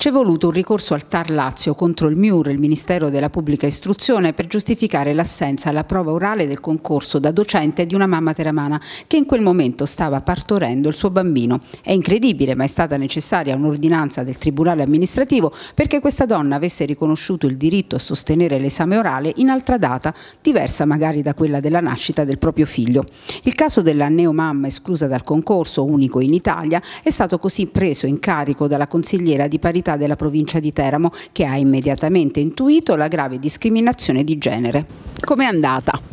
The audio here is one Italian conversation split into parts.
C'è voluto un ricorso al TAR Lazio contro il MIUR, il Ministero della Pubblica Istruzione, per giustificare l'assenza alla prova orale del concorso da docente di una mamma teramana che in quel momento stava partorendo il suo bambino. È incredibile, ma è stata necessaria un'ordinanza del Tribunale amministrativo perché questa donna avesse riconosciuto il diritto a sostenere l'esame orale in altra data, diversa magari da quella della nascita del proprio figlio. Il caso della neomamma esclusa dal concorso, unico in Italia, è stato così preso in carico dalla consigliera di parità Università della provincia di Teramo che ha immediatamente intuito la grave discriminazione di genere. Com'è andata?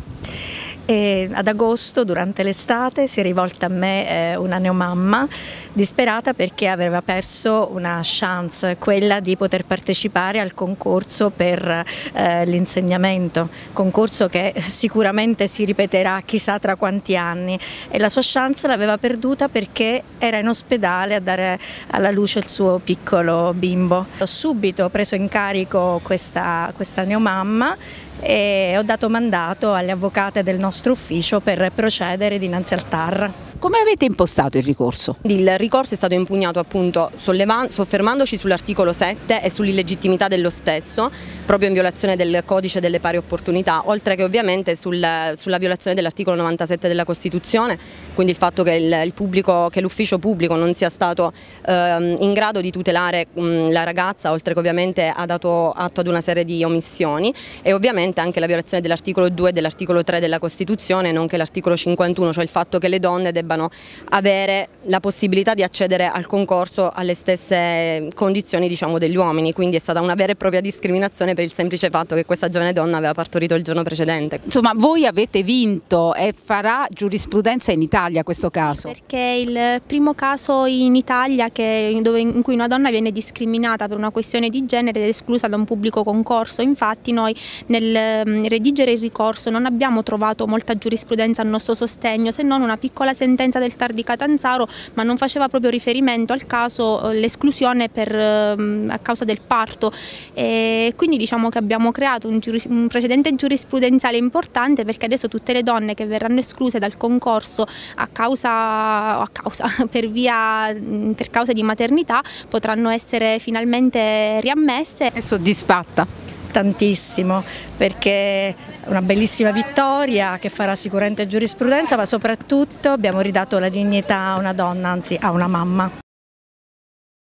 E ad agosto, durante l'estate, si è rivolta a me eh, una neomamma disperata perché aveva perso una chance, quella di poter partecipare al concorso per eh, l'insegnamento, concorso che sicuramente si ripeterà chissà tra quanti anni e la sua chance l'aveva perduta perché era in ospedale a dare alla luce il suo piccolo bimbo. Ho subito preso in carico questa, questa neomamma e ho dato mandato alle avvocate del nostro ufficio per procedere dinanzi al TAR. Come avete impostato il ricorso? Il ricorso è stato impugnato appunto soffermandoci sull'articolo 7 e sull'illegittimità dello stesso, proprio in violazione del codice delle pari opportunità, oltre che ovviamente sul, sulla violazione dell'articolo 97 della Costituzione, quindi il fatto che l'ufficio pubblico non sia stato eh, in grado di tutelare mh, la ragazza, oltre che ovviamente ha dato atto ad una serie di omissioni e ovviamente anche la violazione dell'articolo 2 e dell'articolo 3 della Costituzione, nonché l'articolo 51, cioè il fatto che le donne debbano debbano avere la possibilità di accedere al concorso alle stesse condizioni diciamo, degli uomini, quindi è stata una vera e propria discriminazione per il semplice fatto che questa giovane donna aveva partorito il giorno precedente. Insomma voi avete vinto e farà giurisprudenza in Italia questo caso? Perché è il primo caso in Italia che, dove, in cui una donna viene discriminata per una questione di genere ed è esclusa da un pubblico concorso, infatti noi nel mm, redigere il ricorso non abbiamo trovato molta giurisprudenza a nostro sostegno se non una piccola sentenza sentenza del TAR di Catanzaro, ma non faceva proprio riferimento al caso eh, l'esclusione ehm, a causa del parto. E quindi diciamo che abbiamo creato un, un precedente giurisprudenziale importante perché adesso tutte le donne che verranno escluse dal concorso a causa, a causa per, via, per causa di maternità potranno essere finalmente riammesse. È soddisfatta? Tantissimo perché è una bellissima vittoria che farà sicuramente giurisprudenza ma soprattutto abbiamo ridato la dignità a una donna, anzi a una mamma.